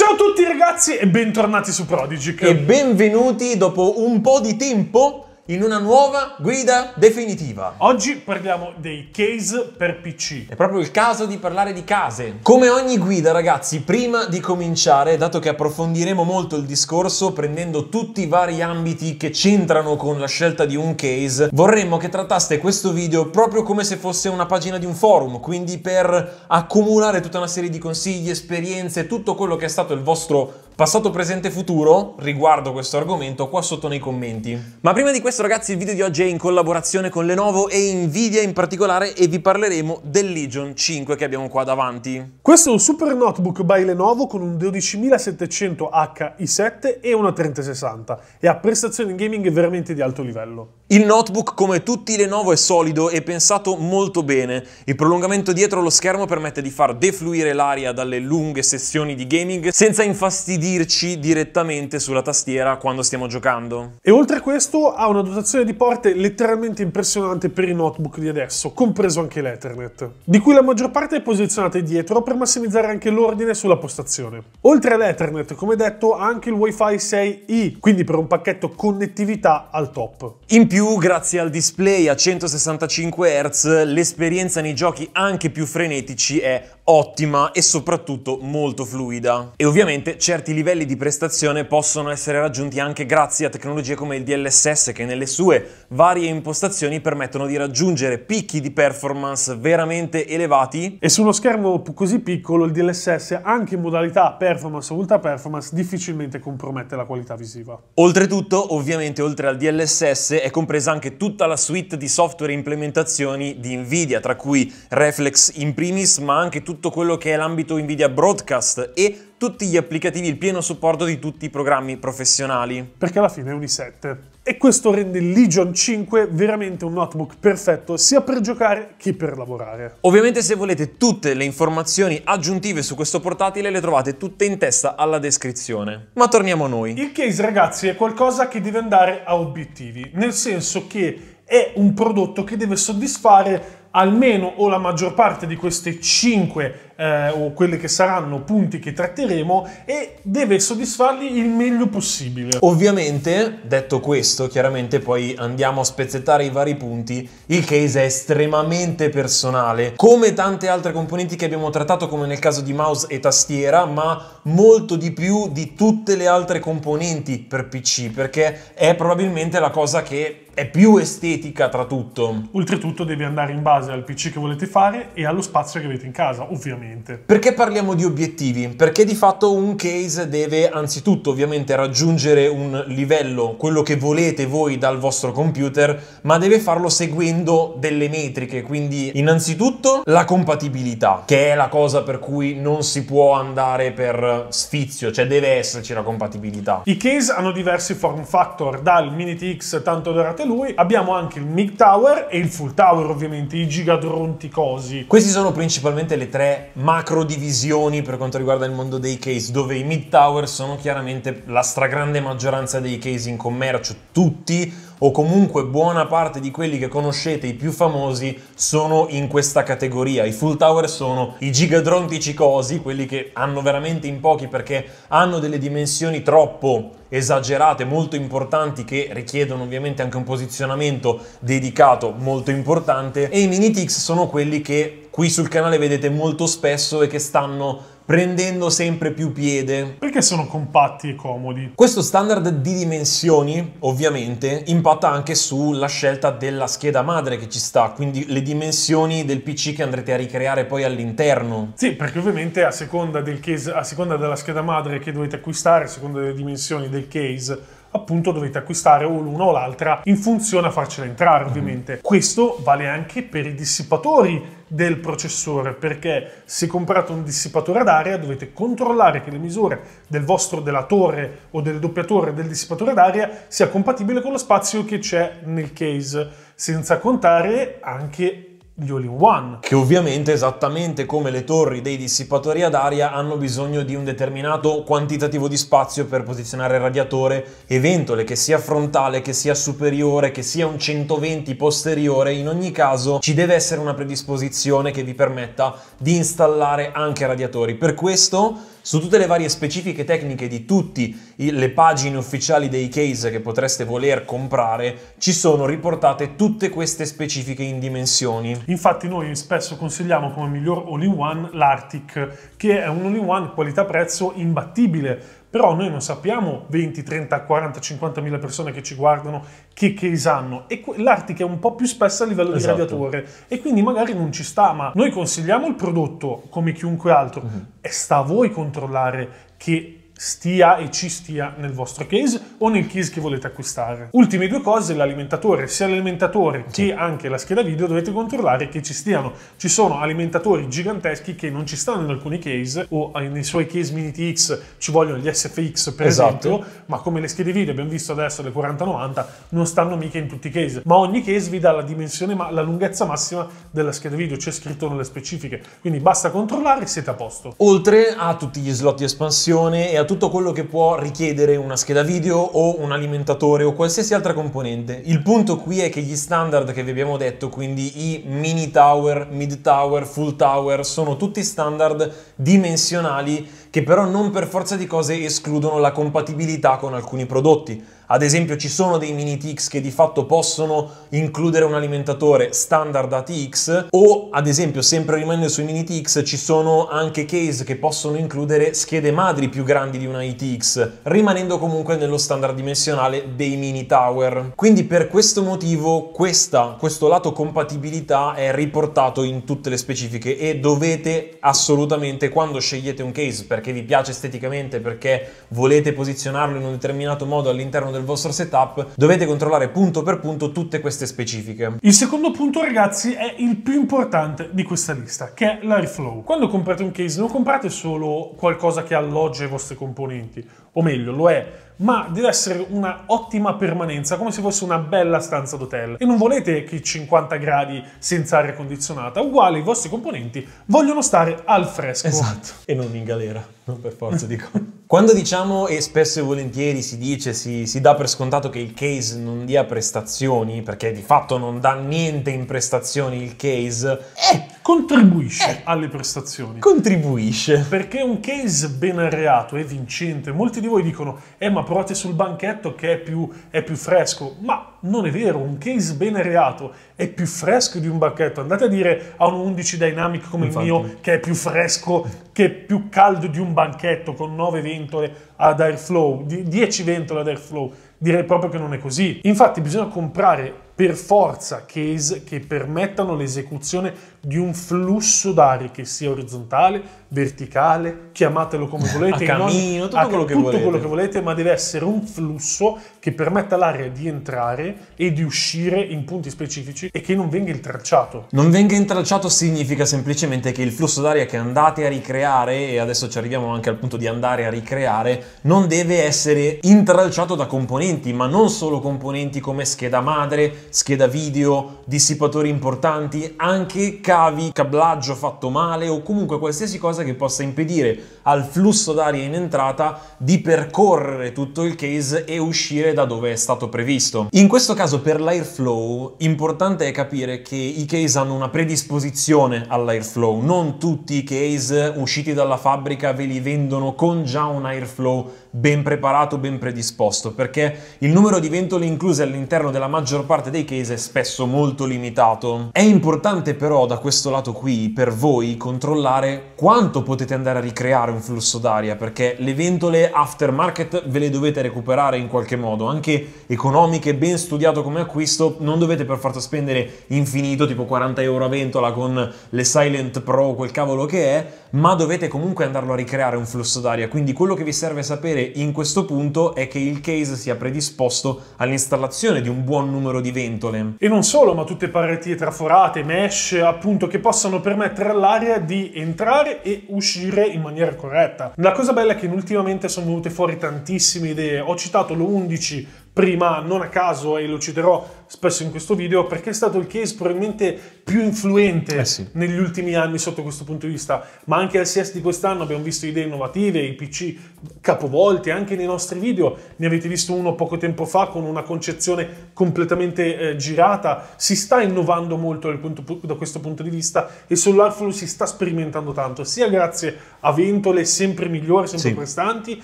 Ciao a tutti ragazzi e bentornati su Prodigic. E benvenuti dopo un po' di tempo in una nuova guida definitiva. Oggi parliamo dei case per PC. È proprio il caso di parlare di case. Come ogni guida, ragazzi, prima di cominciare, dato che approfondiremo molto il discorso prendendo tutti i vari ambiti che c'entrano con la scelta di un case, vorremmo che trattaste questo video proprio come se fosse una pagina di un forum, quindi per accumulare tutta una serie di consigli, esperienze, tutto quello che è stato il vostro passato, presente e futuro riguardo questo argomento qua sotto nei commenti. Ma prima di questo ragazzi il video di oggi è in collaborazione con Lenovo e Nvidia in particolare e vi parleremo del Legion 5 che abbiamo qua davanti. Questo è un super notebook by Lenovo con un 12700H i7 e una 3060 e ha prestazioni in gaming veramente di alto livello. Il notebook come tutti i Lenovo è solido e pensato molto bene. Il prolungamento dietro lo schermo permette di far defluire l'aria dalle lunghe sessioni di gaming senza infastidire dirci direttamente sulla tastiera quando stiamo giocando. E oltre a questo ha una dotazione di porte letteralmente impressionante per i notebook di adesso, compreso anche l'Ethernet, di cui la maggior parte è posizionata dietro per massimizzare anche l'ordine sulla postazione. Oltre all'Ethernet, come detto, ha anche il Wi-Fi 6E, quindi per un pacchetto connettività al top. In più, grazie al display a 165 Hz, l'esperienza nei giochi anche più frenetici è ottima e soprattutto molto fluida. E ovviamente certi livelli di prestazione possono essere raggiunti anche grazie a tecnologie come il DLSS che nelle sue varie impostazioni permettono di raggiungere picchi di performance veramente elevati. E su uno schermo così piccolo il DLSS anche in modalità performance o ultra performance difficilmente compromette la qualità visiva. Oltretutto, ovviamente oltre al DLSS è compresa anche tutta la suite di software e implementazioni di Nvidia, tra cui Reflex in primis, ma anche tutto quello che è l'ambito Nvidia Broadcast e tutti gli applicativi, il pieno supporto di tutti i programmi professionali. Perché alla fine è un i7. E questo rende il Legion 5 veramente un notebook perfetto sia per giocare che per lavorare. Ovviamente se volete tutte le informazioni aggiuntive su questo portatile le trovate tutte in testa alla descrizione. Ma torniamo a noi. Il case ragazzi è qualcosa che deve andare a obiettivi, nel senso che è un prodotto che deve soddisfare almeno o la maggior parte di queste 5 eh, o quelle che saranno punti che tratteremo e deve soddisfarli il meglio possibile. Ovviamente, detto questo, chiaramente poi andiamo a spezzettare i vari punti, il case è estremamente personale, come tante altre componenti che abbiamo trattato come nel caso di mouse e tastiera, ma molto di più di tutte le altre componenti per PC, perché è probabilmente la cosa che è più estetica tra tutto. Oltretutto devi andare in base al PC che volete fare e allo spazio che avete in casa, ovviamente ovviamente. Perché parliamo di obiettivi? Perché di fatto un case deve anzitutto ovviamente raggiungere un livello, quello che volete voi dal vostro computer, ma deve farlo seguendo delle metriche, quindi innanzitutto la compatibilità, che è la cosa per cui non si può andare per sfizio, cioè deve esserci la compatibilità. I case hanno diversi form factor, dal Mini TX tanto adorato lui, abbiamo anche il Mid Tower e il Full Tower ovviamente, i gigadronticosi. Questi sono principalmente le tre macro divisioni per quanto riguarda il mondo dei case, dove i mid tower sono chiaramente la stragrande maggioranza dei case in commercio, tutti o comunque buona parte di quelli che conoscete, i più famosi, sono in questa categoria. I full tower sono i gigadrontici cosi, quelli che hanno veramente in pochi perché hanno delle dimensioni troppo esagerate, molto importanti, che richiedono ovviamente anche un posizionamento dedicato molto importante. E i mini tix sono quelli che qui sul canale vedete molto spesso e che stanno prendendo sempre più piede. Perché sono compatti e comodi. Questo standard di dimensioni, ovviamente, impatta anche sulla scelta della scheda madre che ci sta, quindi le dimensioni del PC che andrete a ricreare poi all'interno. Sì, perché ovviamente a seconda, del case, a seconda della scheda madre che dovete acquistare, a seconda delle dimensioni del case, appunto dovete acquistare o l'una o l'altra in funzione a farcela entrare ovviamente. Mm. Questo vale anche per i dissipatori del processore perché se comprate un dissipatore ad aria dovete controllare che le misure del vostro della torre o del doppiatore del dissipatore d'aria sia compatibile con lo spazio che c'è nel case senza contare anche gli all-in-one. Che ovviamente, esattamente come le torri dei dissipatori ad aria, hanno bisogno di un determinato quantitativo di spazio per posizionare il radiatore e ventole, che sia frontale, che sia superiore, che sia un 120 posteriore. In ogni caso ci deve essere una predisposizione che vi permetta di installare anche radiatori. Per questo su tutte le varie specifiche tecniche di tutte le pagine ufficiali dei case che potreste voler comprare, ci sono riportate tutte queste specifiche in dimensioni. Infatti noi spesso consigliamo come miglior all-in-one l'Arctic, che è un all-in-one qualità-prezzo imbattibile però noi non sappiamo 20, 30, 40, 50 mila persone che ci guardano che case hanno e l'Arctic è un po' più spessa a livello esatto. di radiatore e quindi magari non ci sta, ma noi consigliamo il prodotto come chiunque altro uh-huh. e sta a voi controllare che stia e ci stia nel vostro case o nel case che volete acquistare. Ultime due cose, l'alimentatore, sia l'alimentatore sì. che anche la scheda video dovete controllare che ci stiano. Ci sono alimentatori giganteschi che non ci stanno in alcuni case o nei suoi case Mini TX ci vogliono gli SFX per esatto. esempio, ma come le schede video abbiamo visto adesso le 4090 non stanno mica in tutti i case, ma ogni case vi dà la dimensione, ma la lunghezza massima della scheda video, c'è scritto nelle specifiche, quindi basta controllare e siete a posto. Oltre a tutti gli slot di espansione e a tutto quello che può richiedere una scheda video o un alimentatore o qualsiasi altra componente. Il punto qui è che gli standard che vi abbiamo detto, quindi i mini tower, mid tower, full tower, sono tutti standard dimensionali che però non per forza di cose escludono la compatibilità con alcuni prodotti. Ad esempio ci sono dei mini TX che di fatto possono includere un alimentatore standard ATX o ad esempio sempre rimanendo sui mini TX ci sono anche case che possono includere schede madri più grandi di una ITX rimanendo comunque nello standard dimensionale dei mini tower. Quindi per questo motivo questa, questo lato compatibilità è riportato in tutte le specifiche e dovete assolutamente quando scegliete un case perché vi piace esteticamente, perché volete posizionarlo in un determinato modo all'interno del del vostro setup, dovete controllare punto per punto tutte queste specifiche. Il secondo punto, ragazzi, è il più importante di questa lista, che è l'airflow. Quando comprate un case non comprate solo qualcosa che alloggia i vostri componenti, o meglio, lo è ma deve essere una ottima permanenza, come se fosse una bella stanza d'hotel. E non volete che 50 gradi senza aria condizionata, uguale i vostri componenti vogliono stare al fresco. Esatto, e non in galera, non per forza dico. Quando diciamo, e spesso e volentieri si dice, si, si, dà per scontato che il case non dia prestazioni, perché di fatto non dà niente in prestazioni il case, eh, contribuisce eh, alle prestazioni. Contribuisce. Perché un case ben areato è vincente. Molti di voi dicono, eh ma provate sul banchetto che è più, è più fresco. Ma non è vero, un case ben areato è più fresco di un banchetto. Andate a dire a un 11 Dynamic come Infatti. il mio che è più fresco, che è più caldo di un banchetto con 9 ventole ad airflow, 10 ventole ad airflow. Direi proprio che non è così. Infatti bisogna comprare per forza case che permettano l'esecuzione di un flusso d'aria che sia orizzontale, verticale, chiamatelo come volete, a cammino, tutto, quello, che tutto quello, che volete, ma deve essere un flusso che permetta all'aria di entrare e di uscire in punti specifici e che non venga intralciato. Non venga intralciato significa semplicemente che il flusso d'aria che andate a ricreare, e adesso ci arriviamo anche al punto di andare a ricreare, non deve essere intralciato da componenti, ma non solo componenti come scheda madre, scheda video, dissipatori importanti, anche cavi, cablaggio fatto male o comunque qualsiasi cosa che possa impedire al flusso d'aria in entrata di percorrere tutto il case e uscire da dove è stato previsto. In questo caso per l'airflow importante è capire che i case hanno una predisposizione all'airflow, non tutti i case usciti dalla fabbrica ve li vendono con già un airflow ben preparato, ben predisposto, perché il numero di ventole incluse all'interno della maggior parte dei case è spesso molto limitato. È importante però da questo lato qui per voi controllare quanto potete andare a ricreare un flusso d'aria, perché le ventole aftermarket ve le dovete recuperare in qualche modo, anche economiche, ben studiato come acquisto, non dovete per forza spendere infinito, tipo 40 euro a ventola con le Silent Pro, quel cavolo che è, ma dovete comunque andarlo a ricreare un flusso d'aria, quindi quello che vi serve sapere in questo punto è che il case sia predisposto all'installazione di un buon numero di ventole. E non solo, ma tutte pareti traforate, mesh, appunto, che possano permettere all'aria di entrare e uscire in maniera corretta. La cosa bella è che ultimamente sono venute fuori tantissime idee. Ho citato lo 11 prima, non a caso, e lo citerò spesso in questo video perché è stato il case probabilmente più influente Eh sì. negli ultimi anni sotto questo punto di vista, ma anche al CS di quest'anno abbiamo visto idee innovative, i PC capovolti, anche nei nostri video ne avete visto uno poco tempo fa con una concezione completamente eh, girata, si sta innovando molto punto- da questo punto di vista e sull'Artflow si sta sperimentando tanto, sia grazie a ventole sempre migliori, sempre Sì. prestanti,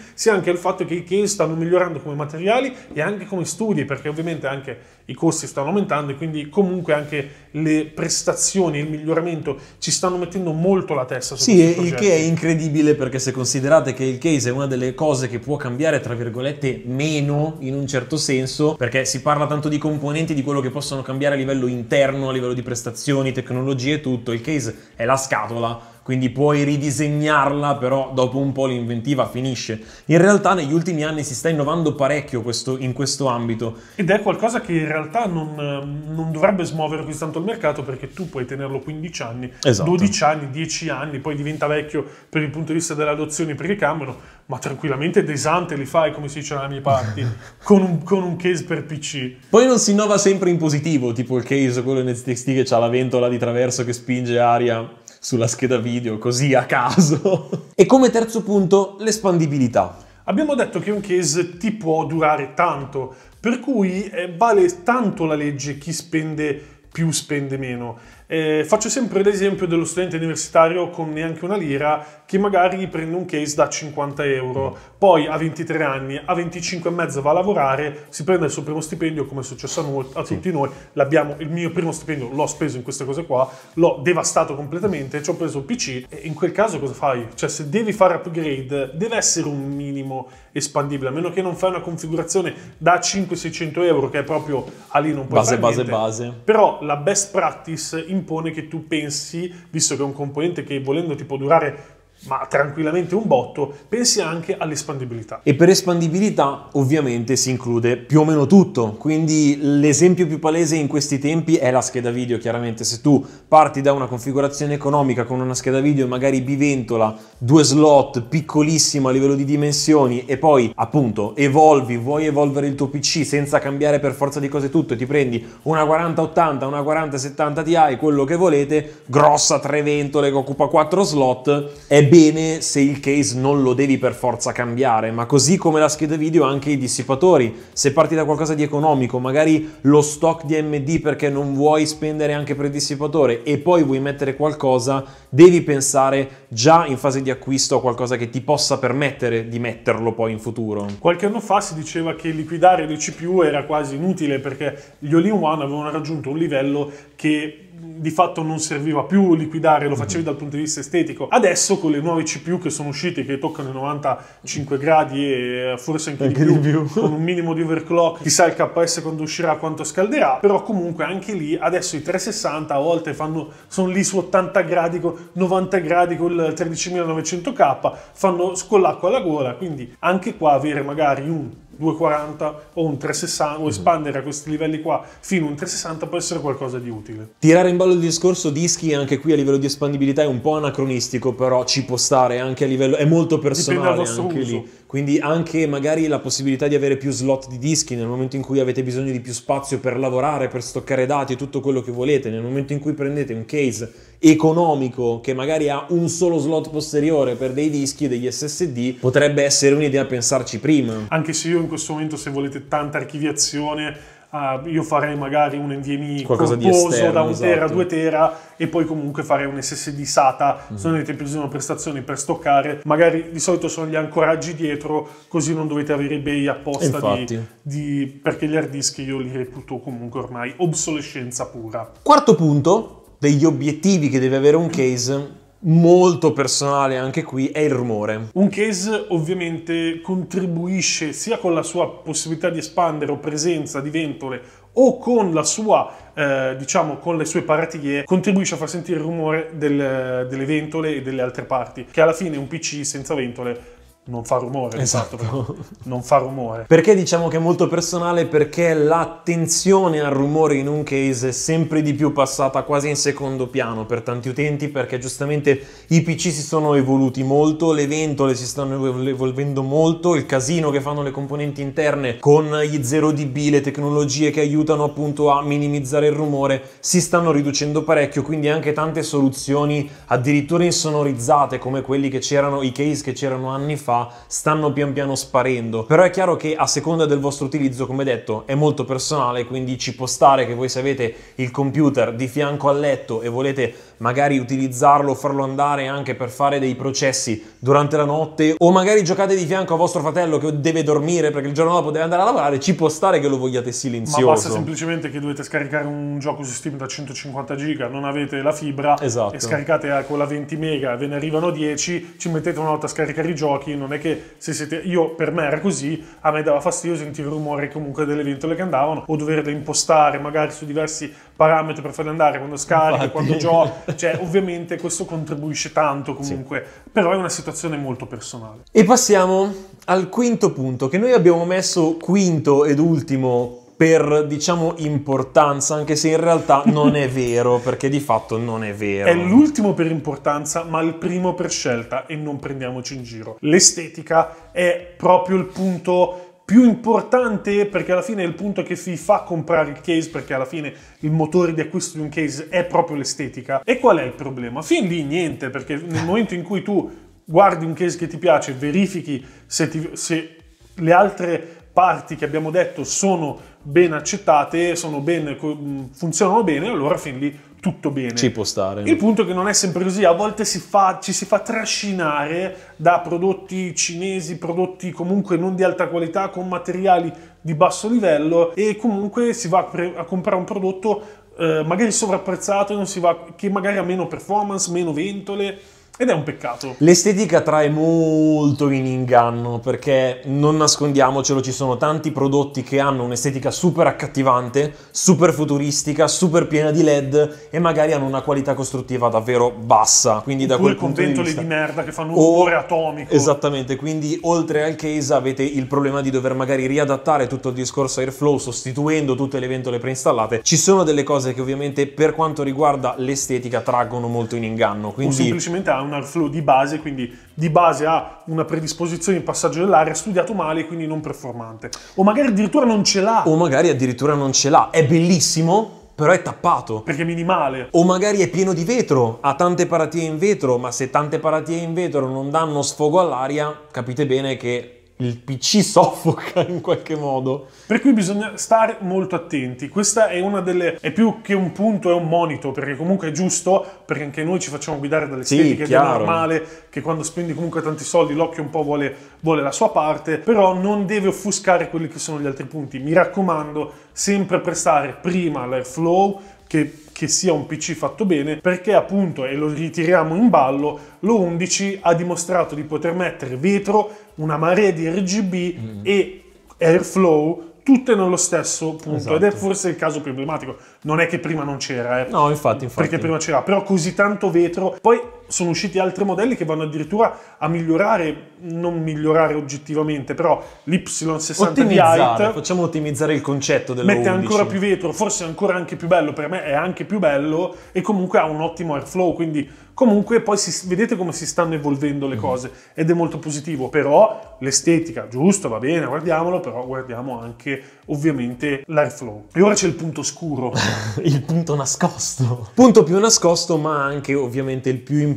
sia anche al fatto che i case stanno migliorando come materiali e anche come studi, perché ovviamente anche i costi stanno aumentando e quindi comunque anche le prestazioni e il miglioramento ci stanno mettendo molto la testa su Sì, il che è incredibile perché se considerate che il case è una delle cose che può cambiare, tra virgolette, meno in un certo senso, perché si parla tanto di componenti, di quello che possono cambiare a livello interno, a livello di prestazioni, tecnologie e tutto, il case è la scatola, quindi puoi ridisegnarla, però dopo un po' l'inventiva finisce. In realtà negli ultimi anni si sta innovando parecchio questo- in questo ambito. Ed è qualcosa che in realtà non, eh, non dovrebbe smuovere così tanto il mercato perché tu puoi tenerlo 15 anni, Esatto. 12 anni, 10 anni, poi diventa vecchio per il punto di vista delle adozioni perché cambiano, ma tranquillamente desante li fai, come si dice dalle mie parti, con un, con un case per PC. Poi non si innova sempre in positivo, tipo il case, quello NXT che ha la ventola di traverso che spinge aria sulla scheda video, così a caso. e come terzo punto, l'espandibilità. Abbiamo detto che un case ti può durare tanto, per cui eh, vale tanto la legge chi spende più spende meno. Eh, faccio sempre l'esempio dello studente universitario con neanche una lira che magari prende un case da 50 euro, poi a 23 anni, a 25 e mezzo va a lavorare, si prende il suo primo stipendio come è successo a, noi- a tutti noi, l'abbiamo, il mio primo stipendio l'ho speso in queste cose qua, l'ho devastato completamente, ci ho preso il PC e in quel caso cosa fai? Cioè se devi fare upgrade deve essere un minimo espandibile, a meno che non fai una configurazione da 500-600 euro che è proprio a lì non puoi Base, fare base, niente. base. Però la best practice impone che tu pensi, visto che è un componente che volendo ti può durare ma tranquillamente un botto, pensi anche all'espandibilità. E per espandibilità ovviamente si include più o meno tutto, quindi l'esempio più palese in questi tempi è la scheda video, chiaramente se tu parti da una configurazione economica con una scheda video magari biventola, due slot, piccolissimo a livello di dimensioni e poi appunto evolvi, vuoi evolvere il tuo PC senza cambiare per forza di cose tutto e ti prendi una 4080, una 4070 Ti, quello che volete, grossa, tre ventole che occupa 4 slot, è bene se il case non lo devi per forza cambiare, ma così come la scheda video anche i dissipatori. Se parti da qualcosa di economico, magari lo stock di AMD perché non vuoi spendere anche per il dissipatore e poi vuoi mettere qualcosa, devi pensare già in fase di acquisto a qualcosa che ti possa permettere di metterlo poi in futuro. Qualche anno fa si diceva che liquidare le CPU era quasi inutile perché gli all-in-one avevano raggiunto un livello che di fatto non serviva più liquidare, lo facevi dal punto di vista estetico. Adesso con le nuove CPU che sono uscite, che toccano i 95 gradi e forse anche, Anche di, di più, più. con un minimo di overclock, chissà il KS quando uscirà quanto scalderà, però comunque anche lì adesso i 360 a volte fanno, sono lì su 80 gradi, con 90 gradi con il 13900K, fanno l'acqua alla gola, quindi anche qua avere magari un 240 o un 360 o espandere a questi livelli qua fino a un 360 può essere qualcosa di utile. Tirare in ballo il discorso dischi anche qui a livello di espandibilità è un po' anacronistico, però ci può stare anche a livello è molto personale anche uso. lì. Quindi anche magari la possibilità di avere più slot di dischi nel momento in cui avete bisogno di più spazio per lavorare, per stoccare dati e tutto quello che volete, nel momento in cui prendete un case economico che magari ha un solo slot posteriore per dei dischi, degli SSD, potrebbe essere un'idea pensarci prima. Anche se io in questo momento se volete tanta archiviazione ah, io farei magari un NVMe Qualcosa corposo esterno, da 1 tera, esatto. 2 tera e poi comunque fare un SSD SATA. Mm. se non avete bisogno di prestazioni per stoccare. Magari di solito sono gli ancoraggi dietro così non dovete avere i bay apposta di, di- perché gli hard disk io li reputo comunque ormai obsolescenza pura. Quarto punto degli obiettivi che deve avere un case, molto personale anche qui, è il rumore. Un case ovviamente contribuisce sia con la sua possibilità di espandere o presenza di ventole o con la sua, eh, diciamo, con le sue paratie, contribuisce a far sentire il rumore del- delle ventole e delle altre parti, che alla fine un PC senza ventole non fa rumore, Esatto. esatto, non fa rumore. Perché diciamo che è molto personale? Perché l'attenzione al rumore in un case è sempre di più passata quasi in secondo piano per tanti utenti perché giustamente i PC si sono evoluti molto, le ventole si stanno evol- evolvendo molto, il casino che fanno le componenti interne con gli 0dB, le tecnologie che aiutano appunto a minimizzare il rumore si stanno riducendo parecchio, quindi anche tante soluzioni addirittura insonorizzate come quelli che c'erano, i case che c'erano anni fa stanno pian piano sparendo. Però è chiaro che a seconda del vostro utilizzo, come detto, è molto personale, quindi ci può stare che voi se avete il computer di fianco al letto e volete magari utilizzarlo, farlo andare anche per fare dei processi durante la notte o magari giocate di fianco a vostro fratello che deve dormire perché il giorno dopo deve andare a lavorare, ci può stare che lo vogliate Ma silenzioso. basta semplicemente che dovete scaricare un gioco su Steam da 150 giga, non avete la fibra Esatto. e scaricate a quella 20 mega, ve ne arrivano 10, ci mettete una volta a scaricare i giochi, non è che se siete... Io per me era così, a me dava fastidio sentire il rumore comunque delle ventole che andavano o doverle impostare magari su diversi parametri per farle andare quando scarico, Infatti. quando gioco, cioè ovviamente questo contribuisce tanto comunque, però è una situazione molto personale. E passiamo al quinto punto che noi abbiamo messo quinto ed ultimo per diciamo importanza, anche se in realtà non è vero, perché di fatto non è vero. È l'ultimo per importanza, ma il primo per scelta e non prendiamoci in giro. L'estetica è proprio il punto più importante perché alla fine è il punto che vi fa comprare il case perché alla fine il motore di acquisto di un case è proprio l'estetica. E qual è il problema? Fin lì niente, perché nel momento in cui tu guardi un case che ti piace, verifichi se, ti- se le altre parti che abbiamo detto sono ben accettate, sono ben, mh, funzionano bene, allora fin lì tutto bene. Ci può stare. Il punto è che non è sempre così, a volte si fa- ci si fa trascinare da prodotti cinesi, prodotti comunque non di alta qualità, con materiali di basso livello e comunque si va a, comprare un prodotto eh, magari sovrapprezzato, non si va- che magari ha meno performance, meno ventole ed è un peccato. L'estetica trae molto in inganno perché non nascondiamocelo, ci sono tanti prodotti che hanno un'estetica super accattivante, super futuristica, super piena di LED e magari hanno una qualità costruttiva davvero bassa. Quindi da quel punto di vista di merda che fanno un O- rumore atomico. Esattamente, quindi oltre al case avete il problema di dover magari riadattare tutto il discorso Airflow sostituendo tutte le ventole preinstallate. Ci sono delle cose che ovviamente per quanto riguarda l'estetica traggono molto in inganno, o quindi semplicemente ha un airflow di base, quindi di base ha una predisposizione in passaggio dell'aria studiato male, quindi non performante. O magari addirittura non ce l'ha, o magari addirittura non ce l'ha. È bellissimo, però è tappato. perché è minimale. O magari è pieno di vetro, ha tante paratie in vetro, ma se tante paratie in vetro non danno sfogo all'aria, capite bene che il PC soffoca in qualche modo. Per cui bisogna stare molto attenti. Questa è una delle. è più che un punto, è un monito, perché comunque è giusto, perché anche noi ci facciamo guidare dall'estetica ed è normale che quando spendi comunque tanti soldi l'occhio un po' vuole, vuole la sua parte, però non deve offuscare quelli che sono gli altri punti. Mi raccomando, sempre prestare prima l'airflow. Che, che sia un PC fatto bene perché appunto e lo ritiriamo in ballo lo 11 ha dimostrato di poter mettere vetro una marea di RGB e airflow tutte nello stesso punto ed è Esatto. forse il caso più emblematico non è che prima non c'era eh. No, infatti, infatti. perché prima c'era però così tanto vetro poi sono usciti altri modelli che vanno addirittura a migliorare non migliorare oggettivamente però l'Y60 di height facciamo ottimizzare il concetto dello mette 11. ancora più vetro, forse ancora anche più bello, per me è anche più bello e comunque ha un ottimo airflow, quindi comunque poi si- vedete come si stanno evolvendo Mm. le cose ed è molto positivo, però l'estetica, giusto, va bene, guardiamolo, però guardiamo anche ovviamente l'airflow. E ora c'è il punto scuro. il punto nascosto. Punto più nascosto, ma anche ovviamente il più importante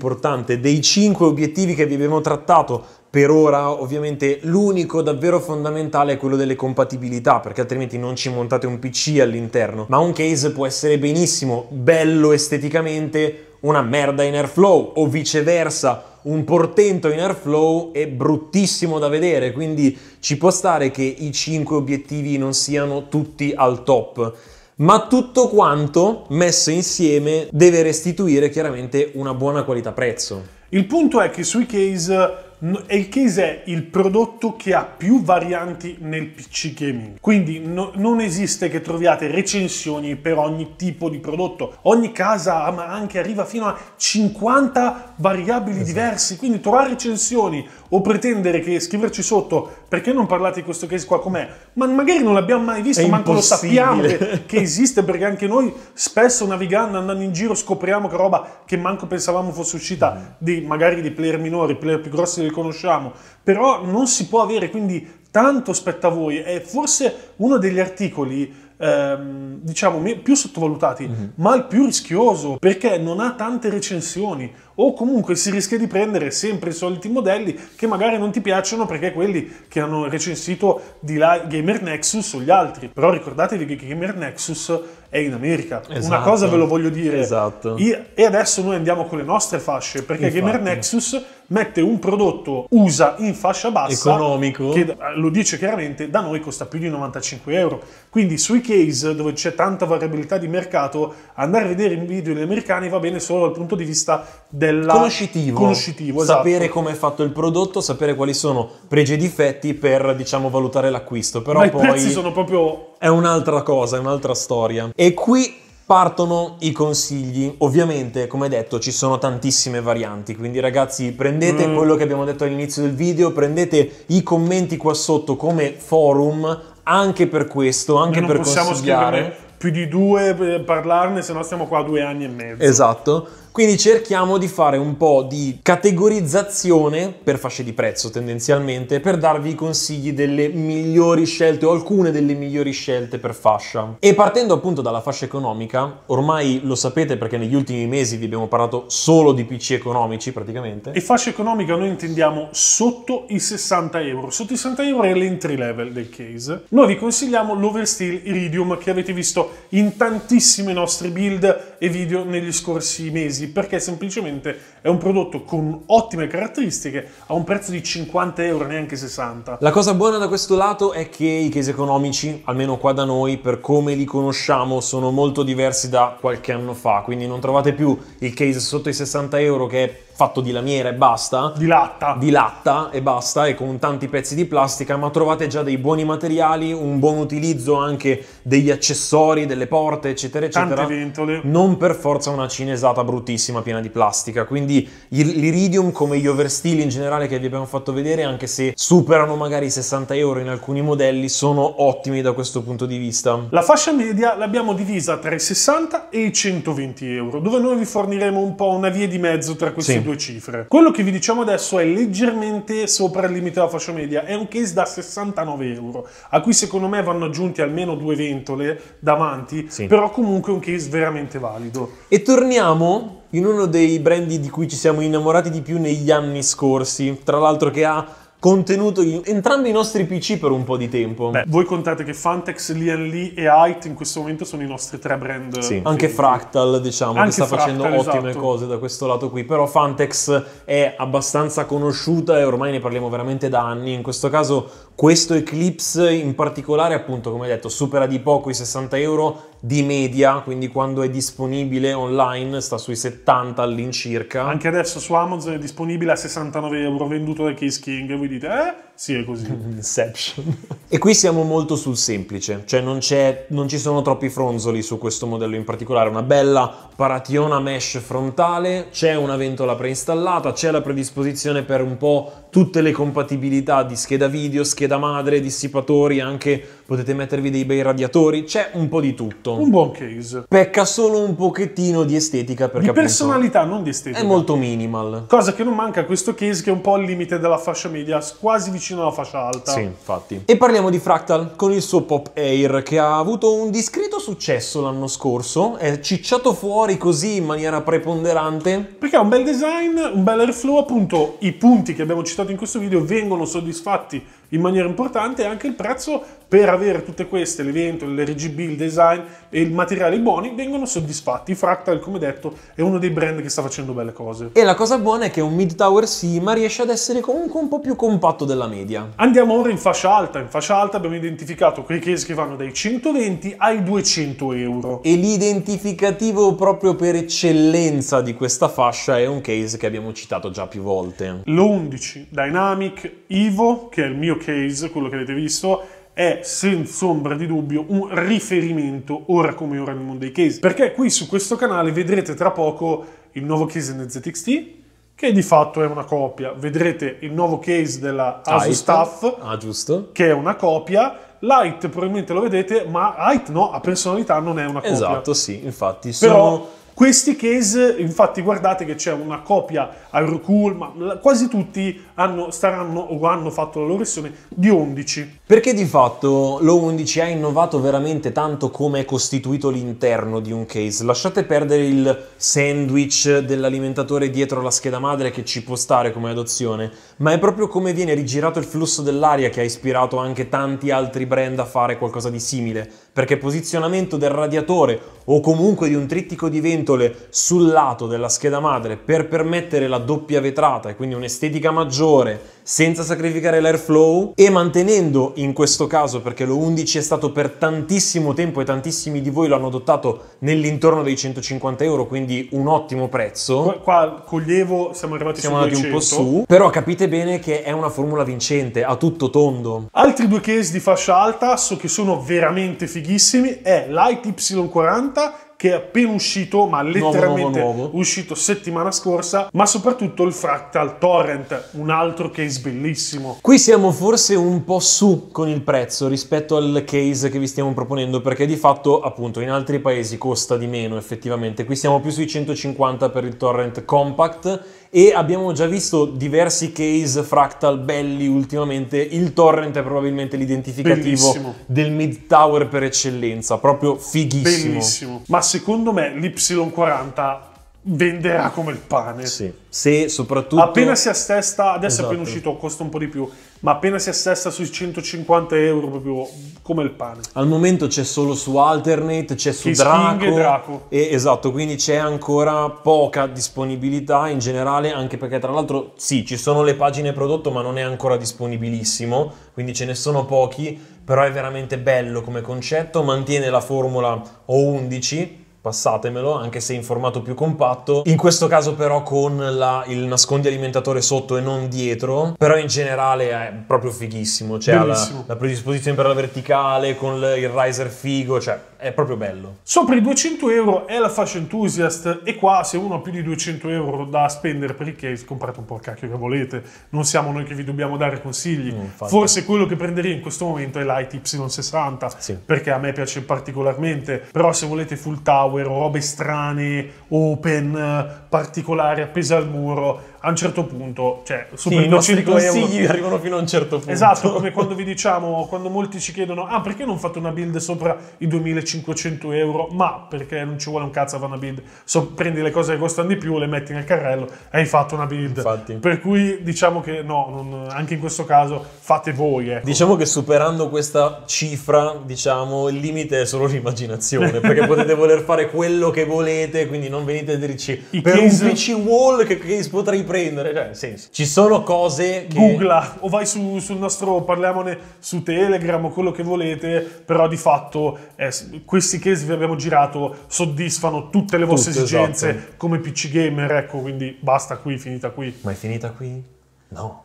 dei cinque obiettivi che vi abbiamo trattato. Per ora, ovviamente, l'unico davvero fondamentale è quello delle compatibilità, perché altrimenti non ci montate un PC all'interno. Ma un case può essere benissimo bello esteticamente, una merda in airflow, o viceversa, un portento in airflow è bruttissimo da vedere. Quindi ci può stare che i cinque obiettivi non siano tutti al top ma tutto quanto messo insieme deve restituire chiaramente una buona qualità prezzo. Il punto è che sui case il case è il prodotto che ha più varianti nel PC gaming. Quindi no- non esiste che troviate recensioni per ogni tipo di prodotto. Ogni casa ma anche arriva fino a 50 variabili diversi. Quindi trovare recensioni o pretendere che scriverci sotto perché non parlate di questo case qua com'è, ma magari non l'abbiamo mai visto, È manco lo sappiamo che, che esiste perché anche noi spesso navigando, andando in giro scopriamo che roba che manco pensavamo fosse uscita, di, magari di player minori, player più grossi li conosciamo, però non si può avere, quindi tanto spetta a voi, è forse uno degli articoli ehm, diciamo più sottovalutati, ma il più rischioso perché non ha tante recensioni o comunque si rischia di prendere sempre i soliti modelli che magari non ti piacciono perché quelli che hanno recensito di là Gamer Nexus o gli altri. Però ricordatevi che Gamer Nexus è in America. Una Esatto. cosa ve lo voglio dire. Esatto. E adesso noi andiamo con le nostre fasce perché Infatti. Gamer Nexus mette un prodotto USA in fascia bassa Economico. che lo dice chiaramente da noi costa più di 95 euro quindi sui case dove c'è tanta variabilità di mercato andare a vedere i video degli americani va bene solo dal punto di vista della conoscitivo, conoscitivo esatto. sapere come è fatto il prodotto, sapere quali sono pregi e difetti per diciamo valutare l'acquisto. Però ma i poi prezzi sono proprio è un'altra cosa, è un'altra storia. E qui partono i consigli. Ovviamente, come detto, ci sono tantissime varianti, quindi ragazzi, prendete Mm. quello che abbiamo detto all'inizio del video, prendete i commenti qua sotto come forum anche per questo, anche noi non per possiamo consigliare. scriverne più di due per parlarne se no stiamo qua due anni e mezzo Esatto. Quindi cerchiamo di fare un po' di categorizzazione per fasce di prezzo tendenzialmente per darvi i consigli delle migliori scelte o alcune delle migliori scelte per fascia. E partendo appunto dalla fascia economica, ormai lo sapete perché negli ultimi mesi vi abbiamo parlato solo di PC economici praticamente. E fascia economica noi intendiamo sotto i 60 euro. Sotto i 60 euro è l'entry level del case. Noi vi consigliamo l'Oversteel Iridium che avete visto in tantissimi nostri build e video negli scorsi mesi perché semplicemente è un prodotto con ottime caratteristiche a un prezzo di 50 euro, neanche 60. La cosa buona da questo lato è che i case economici, almeno qua da noi, per come li conosciamo, sono molto diversi da qualche anno fa. Quindi non trovate più il case sotto i 60 euro che è fatto di lamiera e basta, Di latta. di latta e basta, e con tanti pezzi di plastica, ma trovate già dei buoni materiali, un buon utilizzo anche degli accessori, delle porte, eccetera, eccetera. Tante ventole. Non per forza una cinesata bruttissima piena di plastica. Quindi l'Iridium, come gli Oversteel in generale che vi abbiamo fatto vedere, anche se superano magari i 60 euro in alcuni modelli, sono ottimi da questo punto di vista. La fascia media l'abbiamo divisa tra i 60 e i 120 euro, dove noi vi forniremo un po' una via di mezzo tra queste Sì. due cifre. Quello che vi diciamo adesso è leggermente sopra il limite della fascia media, è un case da 69 euro, a cui secondo me vanno aggiunti almeno due ventole davanti, Sì. però comunque è un case veramente valido. E torniamo in uno dei brand di cui ci siamo innamorati di più negli anni scorsi, tra l'altro che ha contenuto in- entrambi i nostri PC per un po' di tempo. Beh, voi contate che Fantex, Lian e Height in questo momento sono i nostri tre brand. Sì, anche preferiti. Fractal, diciamo, Anche che sta Fractal, facendo ottime esatto. cose da questo lato qui, però Fantex è abbastanza conosciuta e ormai ne parliamo veramente da anni. In questo caso questo Eclipse in particolare, appunto, come detto, supera di poco i 60 euro di media, quindi quando è disponibile online sta sui 70 all'incirca. Anche adesso su Amazon è disponibile a 69 euro, venduto da Case King. E voi dite, eh? Sì, è così. Inception. e qui siamo molto sul semplice, cioè non, c'è, non ci sono troppi fronzoli su questo modello in particolare, una bella parationa mesh frontale, c'è una ventola preinstallata, c'è la predisposizione per un po' tutte le compatibilità di scheda video, scheda madre, dissipatori, anche potete mettervi dei bei radiatori, c'è un po' di tutto. Un buon case. Pecca solo un pochettino di estetica perché Di personalità, non di estetica. è molto minimal. Cosa che non manca a questo case che è un po' al limite della fascia media, quasi vicino alla fascia alta. Sì, infatti. E parliamo di Fractal con il suo Pop Air che ha avuto un discreto successo l'anno scorso, è cicciato fuori così in maniera preponderante. Perché ha un bel design, un bel airflow, appunto i punti che abbiamo citato in questo video vengono soddisfatti in maniera importante anche il prezzo per avere tutte queste, le ventole, l'RGB, il design e i materiali buoni vengono soddisfatti. Fractal, come detto, è uno dei brand che sta facendo belle cose. E la cosa buona è che un mid tower sì, ma riesce ad essere comunque un po' più compatto della media. Andiamo ora in fascia alta. In fascia alta abbiamo identificato quei case che vanno dai 120 ai 200 euro. E l'identificativo proprio per eccellenza di questa fascia è un case che abbiamo citato già più volte. L'11 Dynamic Evo, che è il mio case, quello che avete visto, è senza ombra di dubbio un riferimento ora come ora nel mondo dei case. Perché qui su questo canale vedrete tra poco il nuovo case NZXT, che di fatto è una copia. Vedrete il nuovo case della Asus TUF, ah, giusto. che è una copia. Light probabilmente lo vedete, ma Light no, a personalità non è una copia. Esatto, sì, infatti. Però Sono... questi case, infatti guardate che c'è una copia Aerocool, ma la- quasi tutti hanno, staranno o hanno fatto la loro versione di 11. Perché di fatto l'O11 ha innovato veramente tanto come è costituito l'interno di un case. Lasciate perdere il sandwich dell'alimentatore dietro la scheda madre che ci può stare come adozione, ma è proprio come viene rigirato il flusso dell'aria che ha ispirato anche tanti altri brand a fare qualcosa di simile. Perché posizionamento del radiatore o comunque di un trittico di ventole sul lato della scheda madre per permettere la doppia vetrata e quindi un'estetica maggiore senza sacrificare l'airflow e mantenendo in questo caso perché lo 11 è stato per tantissimo tempo e tantissimi di voi lo hanno adottato nell'intorno dei 150 euro quindi un ottimo prezzo. Qua, qua con gli Evo siamo arrivati siamo su andati 200. un po' su. Però capite bene che è una formula vincente a tutto tondo. Altri due case di fascia alta so che sono veramente fighissimi è Light Y40 che è appena uscito, ma letteralmente nuovo, nuovo. uscito settimana scorsa, ma soprattutto il Fractal Torrent, un altro case bellissimo. Qui siamo forse un po' su con il prezzo rispetto al case che vi stiamo proponendo perché di fatto appunto in altri paesi costa di meno effettivamente. Qui siamo più sui 150 per il torrent compact e abbiamo già visto diversi case fractal belli ultimamente. Il torrent è probabilmente l'identificativo Bellissimo. del mid tower per eccellenza, proprio fighissimo. Bellissimo. Ma secondo me l'Y40 venderà come il pane. Sì. Se soprattutto Appena si assesta, adesso è Esatto. appena uscito, costa un po' di più, ma appena si assesta sui 150 euro, proprio come il pane. Al momento c'è solo su Alternate, c'è su Draco, e Draco. e- esatto, quindi c'è ancora poca disponibilità in generale, anche perché tra l'altro sì, ci sono le pagine prodotto, ma non è ancora disponibilissimo, quindi ce ne sono pochi, però è veramente bello come concetto, mantiene la formula O11 passatemelo, anche se in formato più compatto. In questo caso però con la- il nascondi alimentatore sotto e non dietro, però in generale è proprio fighissimo, cioè la, la predisposizione per la verticale con il riser figo, cioè è proprio bello. Sopra i 200 euro è la Fashion Enthusiast e qua se uno ha più di 200 euro da spendere per il case comprate un po' il cacchio che volete, non siamo noi che vi dobbiamo dare consigli. Mm. Forse quello che prenderei in questo momento è Light Y60 Sì. perché a me piace particolarmente, però se volete full tower o robe strane, open, eh, particolari, appese al muro, a un certo punto, cioè sopra Sì, i nostri 200 euro... consigli arrivano fino a un certo punto. Esatto, come quando vi diciamo, quando molti ci chiedono, ah perché non fate una build sopra i 2500 euro? Ma perché non ci vuole un cazzo a fare una build, So- prendi le cose che costano di più, le metti nel carrello e hai fatto una build. Infatti. Per cui diciamo che no, non- anche in questo caso fate voi. Ecco. Diciamo che superando questa cifra, diciamo, il limite è solo l'immaginazione, perché potete voler fare quello che volete, quindi non venite a dirci I per case- un PC wall che case potrei prendere, cioè, nel senso, ci sono cose che Googla o vai su- sul nostro, parliamone su Telegram o quello che volete, però di fatto eh, questi case che abbiamo girato soddisfano tutte le vostre Tutte, esigenze esatto. come PC gamer, ecco, quindi basta qui, finita qui. Ma è finita qui? No.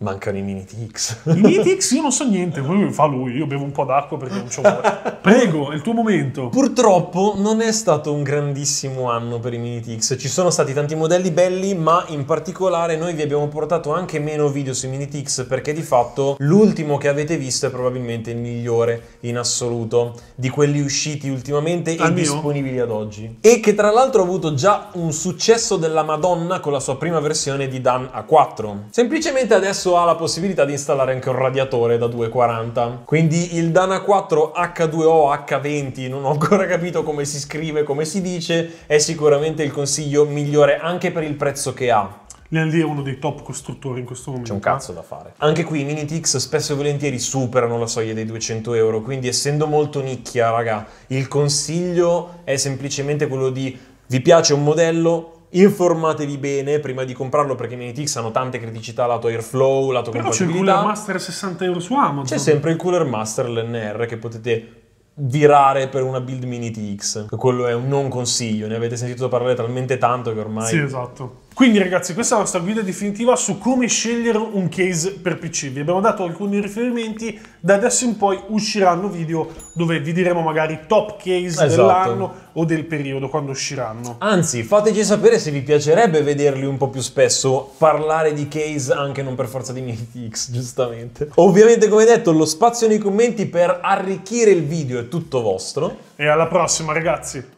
Mancano i mini TX. I Nitix io non so niente, fa lui, io bevo un po' d'acqua perché non c'ho voglia. Prego, è il tuo momento. Purtroppo non è stato un grandissimo anno per i Mini TX. Ci sono stati tanti modelli belli, ma in particolare noi vi abbiamo portato anche meno video sui Mini TX perché di fatto l'ultimo che avete visto è probabilmente il migliore in assoluto di quelli usciti ultimamente e Al mio? disponibili ad oggi. E che tra l'altro ha avuto già un successo della Madonna con la sua prima versione di Dan A4. Semplicemente adesso ha la possibilità di installare anche un radiatore da 240. Quindi il Dan A4 H2O H20, non ho ancora capito come si scrive, come si dice, è sicuramente il consiglio migliore anche per il prezzo che ha. L'ND è uno dei top costruttori in questo momento. C'è un cazzo da fare. Anche qui i Minitix spesso e volentieri superano la soglia dei 200 euro, quindi essendo molto nicchia, raga, il consiglio è semplicemente quello di vi piace un modello, informatevi bene prima di comprarlo perché i Minitix hanno tante criticità lato airflow, lato Però c'è il. Cooler Master a 60 euro su Amazon. C'è sempre il Cooler Master, l'NR, che potete virare per una build Mini TX. Quello è un non consiglio, ne avete sentito parlare talmente tanto che ormai... Sì, esatto. Quindi ragazzi, questa è la nostra guida definitiva su come scegliere un case per PC. Vi abbiamo dato alcuni riferimenti, da adesso in poi usciranno video dove vi diremo magari top case Esatto. dell'anno o del periodo quando usciranno. Anzi, fateci sapere se vi piacerebbe vederli un po' più spesso parlare di case anche non per forza di Mini TX, giustamente. Ovviamente, come detto, lo spazio nei commenti per arricchire il video è tutto vostro. E alla prossima ragazzi!